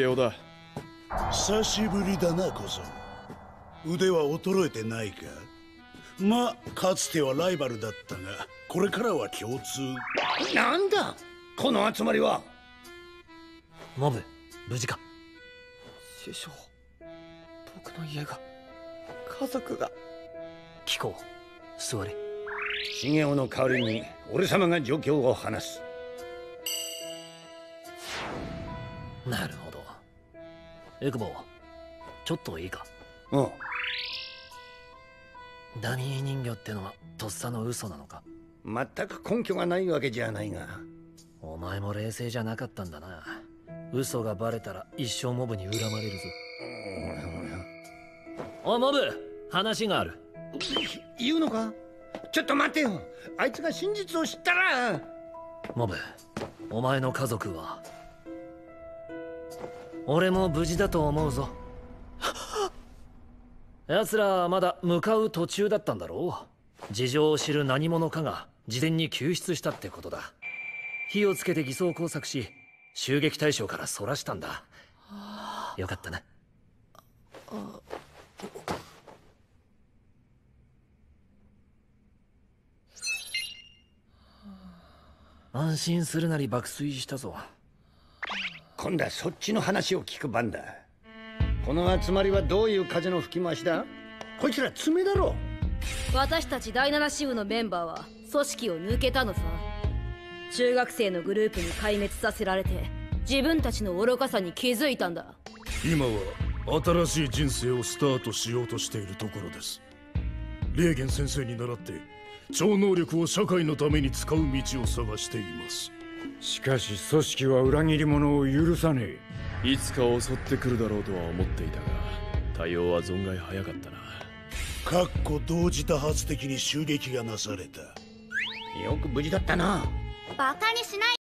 ようだ。久しぶりだな小僧。腕は衰えてないか？まかつてはライバルだったがこれからは共通。なんだ？この集まりは？モブ無事か？師匠僕の家が家族が。聞こう。座れ。茂雄の代わりに俺様が状況を話す。なるほどエクボちょっといいか？おうダミー人魚ってのはとっさの嘘なのか？全く根拠がないわけじゃないが。お前も冷静じゃなかったんだな。嘘がバレたら一生モブに恨まれるぞ。おいモブ話がある。言うのか？ちょっと待てよ。あいつが真実を知ったら。モブお前の家族は俺も無事だと思うぞ。奴らはまだ向かう途中だったんだろう。事情を知る何者かが事前に救出したってことだ。火をつけて偽装工作し襲撃対象からそらしたんだ。よかったな。安心するなり爆睡したぞ。今度はそっちの話を聞く番だ。この集まりはどういう風の吹き回しだ？こいつら爪だろ。私たち第七支部のメンバーは組織を抜けたのさ。中学生のグループに壊滅させられて自分たちの愚かさに気づいたんだ。今は新しい人生をスタートしようとしているところです。レーゲン先生に倣って超能力を社会のために使う道を探していますしかし組織は裏切り者を許さねいつか襲ってくるだろうとは思っていたが対応は存外早かったな。かっこ同時多発的に襲撃がなされた。よく無事だったな。バカにしない